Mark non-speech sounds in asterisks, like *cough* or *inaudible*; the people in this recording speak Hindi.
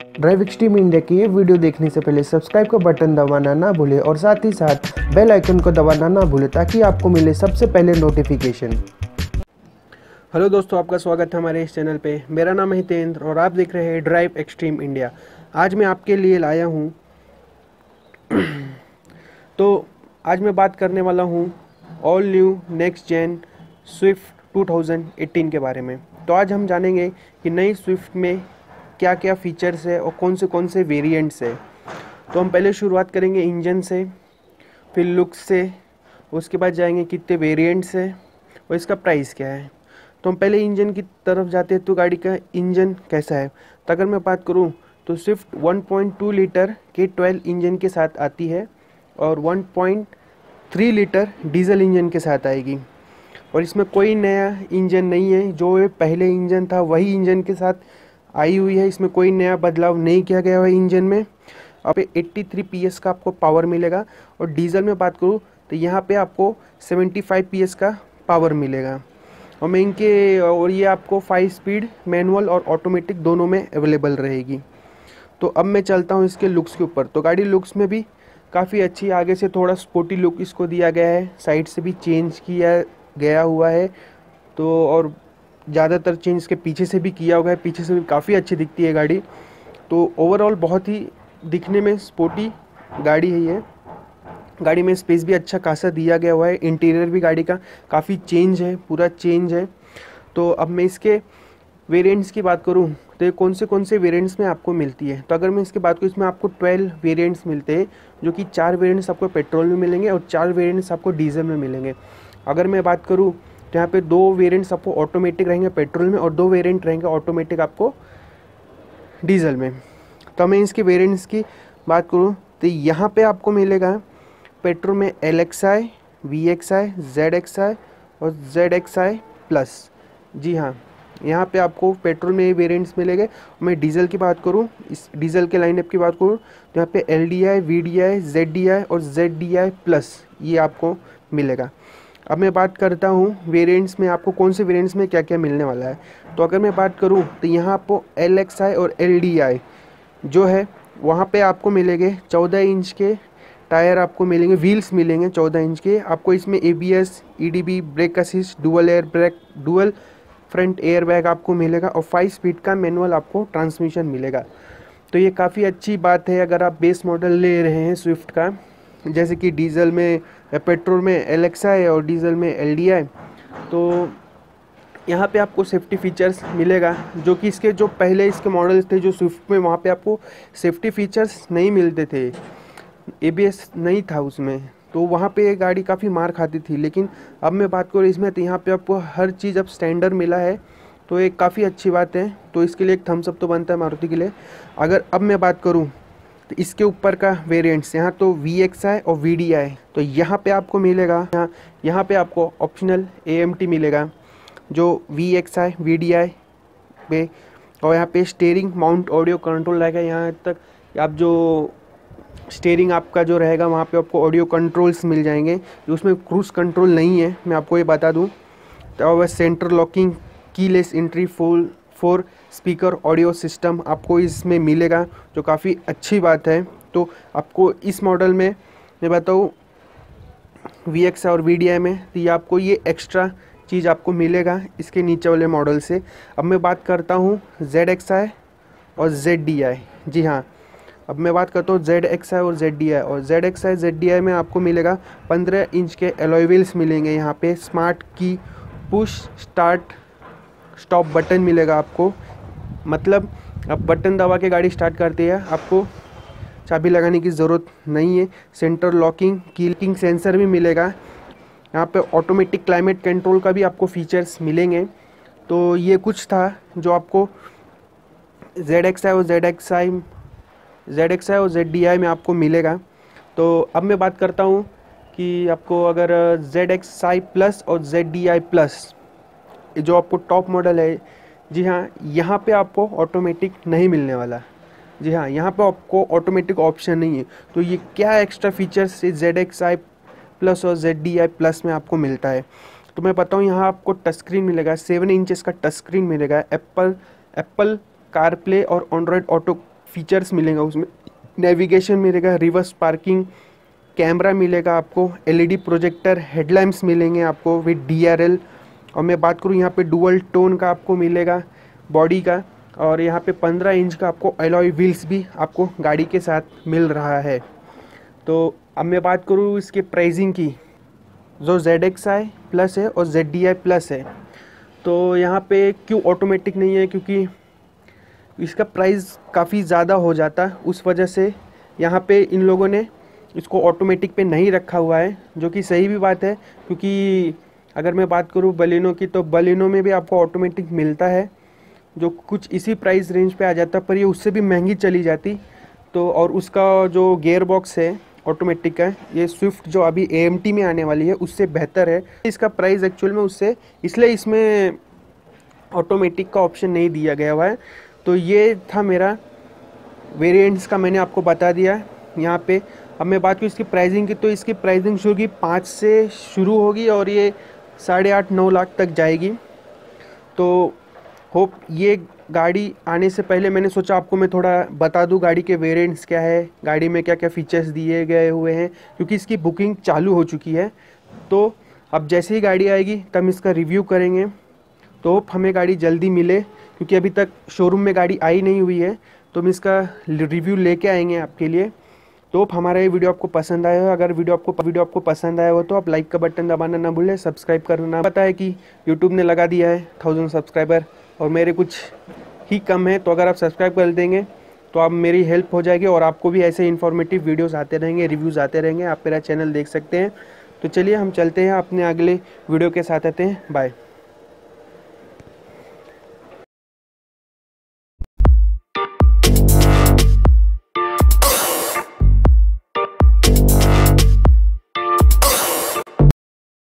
ड्राइव एक्सट्रीम इंडिया की ये वीडियो देखने से पहले सब्सक्राइब का बटन दबाना ना भूले और साथ ही साथ बेल आइकन को दबाना ना भूले ताकि आपको मिले सबसे पहले नोटिफिकेशन हेलो दोस्तों, आपका स्वागत है हमारे इस चैनल पे। मेरा नाम है हितेंद्र और आप देख रहे हैं ड्राइव एक्सट्रीम इंडिया आज मैं आपके लिए लाया हूँ *clears throat* तो आज मैं बात करने वाला हूँ all new next gen Swift 2018 के बारे में। तो आज हम जानेंगे कि नई स्विफ्ट में क्या क्या फ़ीचर्स है और कौन से कौन से वेरिएंट्स है। तो हम पहले शुरुआत करेंगे इंजन से, फिर लुक्स से, उसके बाद जाएँगे कितने वेरिएंट्स है और इसका प्राइस क्या है। तो हम पहले इंजन की तरफ़ जाते हैं तो गाड़ी का इंजन कैसा है। तो अगर मैं बात करूँ तो स्विफ्ट 1.2 लीटर के 12 इंजन के साथ आती है और 1.3 लीटर डीजल इंजन के साथ आएगी। और इसमें कोई नया इंजन नहीं है, जो पहले इंजन था, वही इंजन के साथ आई हुई है, इसमें कोई नया बदलाव नहीं किया गया है इंजन में। अब 83 पीएस का आपको पावर मिलेगा। और डीजल में बात करूँ तो यहाँ पे आपको 75 पीएस का पावर मिलेगा। और मैं इनके, और ये आपको फाइव स्पीड मैनुअल और ऑटोमेटिक दोनों में अवेलेबल रहेगी। तो अब मैं चलता हूँ इसके लुक्स के ऊपर। तो गाड़ी लुक्स में भी काफ़ी अच्छी, आगे से थोड़ा स्पोर्टी लुक इसको दिया गया है। साइड से भी चेंज किया गया हुआ है। तो और ज़्यादातर चेंज इसके पीछे से भी किया हुआ है, पीछे से भी काफ़ी अच्छी दिखती है गाड़ी। तो ओवरऑल बहुत ही दिखने में स्पोर्टी गाड़ी है ये। गाड़ी में स्पेस भी अच्छा खासा दिया गया हुआ है। इंटीरियर भी गाड़ी का काफ़ी चेंज है, पूरा चेंज है। तो अब मैं इसके वेरिएंट्स की बात करूँ तो ये कौन से कौन से वेरिएंट्स में आपको मिलती है? तो अगर मैं इसकी बात करूँ, इसमें आपको ट्वेल्व वेरिएंट्स मिलते हैं, जो कि चार वेरिएंट्स आपको पेट्रोल में मिलेंगे और चार वेरिएंट्स आपको डीजल में मिलेंगे। अगर मैं बात करूँ तो यहाँ पे दो वेरिएंट्स आपको ऑटोमेटिक रहेंगे पेट्रोल में और दो वेरिएंट रहेंगे ऑटोमेटिक आपको डीजल में। तो मैं इसके वेरिएंट्स की बात करूँ तो यहाँ पे आपको मिलेगा पेट्रोल में L X I V X I Z X I और जेड एक्स आई प्लस जी हाँ यहाँ पे आपको पेट्रोल में वेरिएंट्स मिलेंगे। मैं डीजल की बात करूँ, इस डीजल के लाइनअप की बात करूँ तो यहाँ पे L D I V D I Z D I और जेड डी आई प्लस ये आपको मिलेगा। अब मैं बात करता हूँ वेरिएंट्स में, आपको कौन से वेरिएंट्स में क्या क्या मिलने वाला है। तो अगर मैं बात करूँ तो यहाँ आपको एल एक्स आई और एल डी आई जो है, वहाँ पे आपको मिलेंगे चौदह इंच के टायर आपको मिलेंगे व्हील्स मिलेंगे चौदह इंच के। आपको इसमें A B S E B D brake assist dual air brake dual front airbag आपको मिलेगा और फाइव स्पीड का मैनुअल आपको ट्रांसमिशन मिलेगा। तो ये काफ़ी अच्छी बात है, अगर आप बेस मॉडल ले रहे हैं स्विफ्ट का। जैसे कि डीजल में, पेट्रोल में एल है और डीजल में एलडीआई। तो यहाँ पे आपको सेफ्टी फीचर्स मिलेगा, जो कि इसके जो पहले इसके मॉडल्स थे, जो स्विफ्ट में वहाँ पे आपको सेफ्टी फीचर्स नहीं मिलते थे। एबीएस नहीं था उसमें। तो वहाँ पे ये गाड़ी काफ़ी मार खाती थी, लेकिन अब मैं बात करूँ इसमें तो यहाँ पे आपको हर चीज़ अब स्टैंडर्ड मिला है। तो एक काफ़ी अच्छी बात है। तो इसके लिए एक थम्सअप तो बनता है मारुति के लिए। अगर अब मैं बात करूँ तो इसके ऊपर का वेरिएंट्स यहाँ तो वी एक्स आई और वी डी आई तो यहाँ पे आपको मिलेगा, यहाँ यहाँ पे आपको ऑप्शनल ए एम टी मिलेगा, जो V X I V D I पे, और यहाँ पे स्टेयरिंग माउंट ऑडियो कंट्रोल रहेगा। यहाँ तक आप जो स्टेयरिंग आपका जो रहेगा, वहाँ पे आपको ऑडियो कंट्रोल्स मिल जाएँगे। उसमें क्रूज कंट्रोल नहीं है, मैं आपको ये बता दूँ। तो वह centre locking keyless entry full four speaker audio system आपको इसमें मिलेगा, जो काफ़ी अच्छी बात है। तो आपको इस मॉडल में, मैं बताऊँ वी और वी में तो ये आपको ये एक्स्ट्रा चीज़ आपको मिलेगा इसके नीचे वाले मॉडल से। अब मैं बात करता हूँ जेड एक्स आई और जेड डी आई जी हाँ अब मैं बात करता हूँ जेड एक्स आई और जेड डी आई और Z X I Z D I में आपको मिलेगा पंद्रह इंच के एलोईविल्स मिलेंगे यहाँ पे। स्मार्ट की पुश स्टार्ट स्टॉप बटन मिलेगा आपको। मतलब आप बटन दबा के गाड़ी स्टार्ट करती है, आपको चाबी लगाने की ज़रूरत नहीं है। सेंटर लॉकिंग कीलिंग सेंसर भी मिलेगा। यहाँ पे ऑटोमेटिक क्लाइमेट कंट्रोल का भी आपको फीचर्स मिलेंगे। तो ये कुछ था जो आपको जेड एक्स आई और Z X I Z X I और जेड डी आई में आपको मिलेगा। तो अब मैं बात करता हूँ कि आपको अगर जेड एक्स आई प्लस और जेड डी आई प्लस जो आपको टॉप मॉडल है, जी हाँ यहाँ पे आपको ऑटोमेटिक नहीं मिलने वाला। जी हाँ यहाँ पे आपको ऑटोमेटिक ऑप्शन नहीं है। तो ये क्या extra features Z X I plus और जेड डी आई प्लस में आपको मिलता है? तो मैं बताऊँ, यहाँ आपको टच स्क्रीन मिलेगा सेवन इंचज़ का टच स्क्रीन मिलेगा एप्पल एप्पल कार प्ले और एंड्रॉयड ऑटो फीचर्स मिलेगा उसमें। नेविगेशन मिलेगा रिवर्स पार्किंग कैमरा मिलेगा आपको एलईडी प्रोजेक्टर हेडलैम्प्स मिलेंगे आपको विद डीआरएल और मैं बात करूँ यहाँ पे डुअल टोन का आपको मिलेगा बॉडी का, और यहाँ पे 15 इंच का आपको एलॉय व्हील्स भी आपको गाड़ी के साथ मिल रहा है। तो अब मैं बात करूँ इसके प्राइसिंग की, जो जेड एक्स आई प्लस है और जेड डी आई प्लस है। तो यहाँ पे क्यों ऑटोमेटिक नहीं है? क्योंकि इसका प्राइस काफ़ी ज़्यादा हो जाता, उस वजह से यहाँ पे इन लोगों ने इसको ऑटोमेटिक पे नहीं रखा हुआ है, जो कि सही भी बात है, क्योंकि अगर मैं बात करूँ बलिनो की तो बलिनो में भी आपको ऑटोमेटिक मिलता है, जो कुछ इसी प्राइस रेंज पे आ जाता पर ये उससे भी महँगी चली जाती। तो और उसका जो गेयर बॉक्स है ऑटोमेटिक का ये स्विफ्ट जो अभी ए में आने वाली है, उससे बेहतर है। इसका प्राइस एक्चुअल में उससे, इसलिए इसमें ऑटोमेटिक का ऑप्शन नहीं दिया गया हुआ है। तो ये था मेरा वेरिएंट्स का, मैंने आपको बता दिया यहाँ पे। अब मैं बात करूँ इसकी प्राइसिंग की तो इसकी प्राइसिंग शुरू की पाँच से शुरू होगी, और ये साढ़े आठ, नौ लाख तक जाएगी। तो होप ये गाड़ी आने से पहले मैंने सोचा आपको मैं थोड़ा बता दूँ गाड़ी के वेरिएंट्स क्या है, गाड़ी में क्या क्या फीचर्स दिए गए हुए हैं, क्योंकि इसकी बुकिंग चालू हो चुकी है। तो अब जैसे ही गाड़ी आएगी, तब इसका रिव्यू करेंगे। तो होप हमें गाड़ी जल्दी मिले, क्योंकि अभी तक शोरूम में गाड़ी आई नहीं हुई है। तो हम इसका रिव्यू लेके आएँगे आपके लिए। तो हमारा ये वीडियो आपको पसंद आया हो, अगर वीडियो आपको वीडियो आपको पसंद आया हो तो आप लाइक का बटन दबाना ना भूलें सब्सक्राइब करना। पता है कि यूट्यूब ने लगा दिया है थाउज़ेंड सब्सक्राइबर और मेरे कुछ ही कम है तो अगर आप सब्सक्राइब कर देंगे तो आप मेरी हेल्प हो जाएगी और आपको भी ऐसे इन्फॉर्मेटिव वीडियोस आते रहेंगे रिव्यूज़ आते रहेंगे। आप मेरा चैनल देख सकते हैं। तो चलिए हम चलते हैं अपने अगले वीडियो के साथ आते हैं। बाय